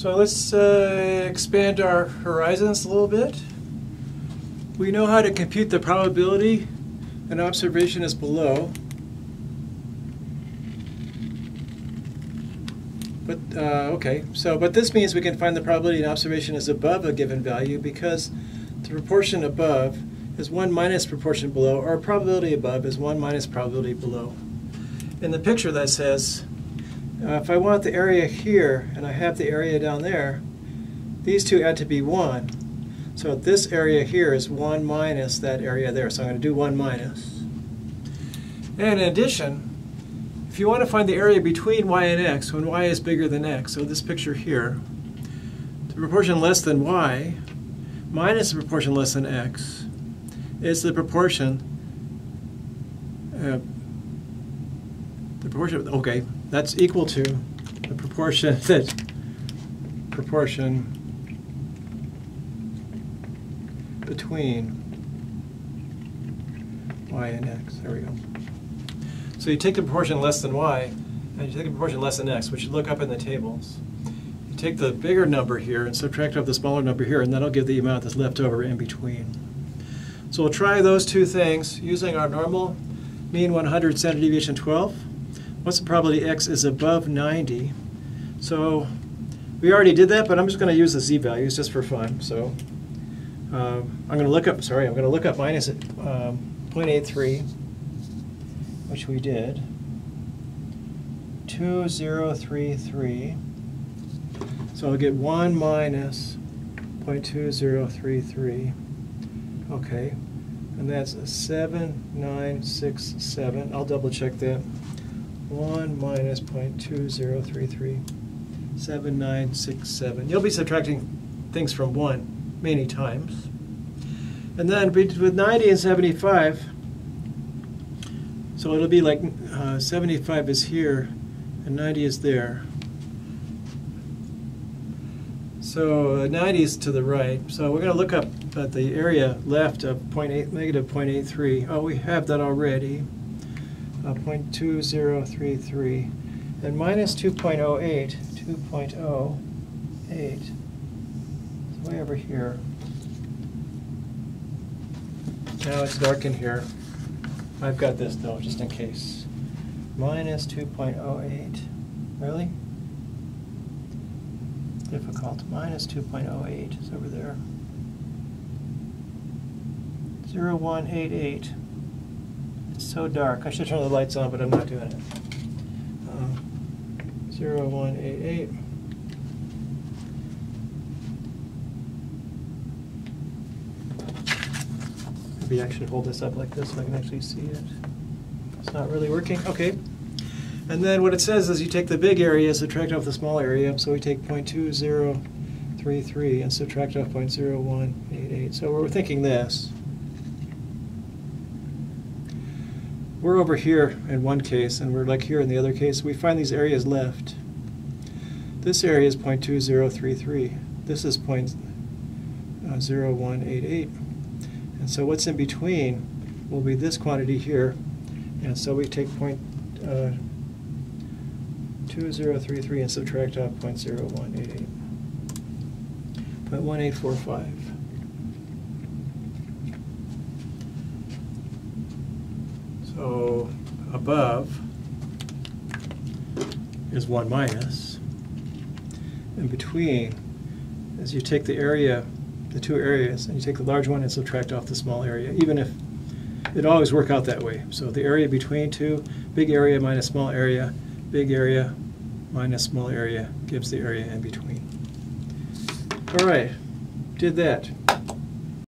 So let's uh, expand our horizons a little bit. We know how to compute the probability an observation is below. But, uh, okay, so, but this means we can find the probability an observation is above a given value because the proportion above is 1 minus proportion below, or probability above is 1 minus probability below. In the picture that says, uh, if I want the area here and I have the area down there, these two add to be 1. So this area here is 1 minus that area there. So I'm going to do 1 minus. And in addition, if you want to find the area between y and x, when y is bigger than x, so this picture here, the proportion less than y minus the proportion less than x is the proportion, uh, the proportion, okay, that's equal to the proportion that, proportion between y and x, there we go. So you take the proportion less than y, and you take the proportion less than x, which you look up in the tables. You take the bigger number here and subtract off the smaller number here, and that'll give the amount that's left over in between. So we'll try those two things using our normal mean 100 standard deviation 12. What's the probability x is above 90? So we already did that, but I'm just going to use the z-values just for fun. So um, I'm going to look up, sorry, I'm going to look up minus um, 0.83 which we did, 2033. So I'll get 1 minus 0.2033. Okay, and that's a 7967. I'll double check that. 1 minus 0.2033, You'll be subtracting things from 1 many times. And then with 90 and 75, so it'll be like uh, 75 is here and 90 is there. So uh, 90 is to the right. So we're going to look up at the area left of 0.8, negative 0.83. Oh, we have that already. Uh, 0.2033. And minus 2.08, 2.08 is way over here. Now it's dark in here. I've got this though, just in case. Minus 2.08. Really? Difficult. Minus 2.08 is over there. 0188. So dark. I should turn the lights on, but I'm not doing it. Uh, 0188. Maybe I should hold this up like this so I can actually see it. It's not really working. Okay. And then what it says is you take the big area, subtract off the small area. So we take 0.2033 and subtract off 0.0188. So we're thinking this. We're over here in one case, and we're like here in the other case. We find these areas left. This area is 0.2033. This is 0.0188. And so what's in between will be this quantity here. And so we take uh, 2033 and subtract off 0.0188. 0.1845. So above is 1 minus. And between, as you take the area the two areas, and you take the large one and subtract off the small area, even if it always work out that way. So the area between two, big area minus small area, big area minus small area gives the area in between. All right, did that.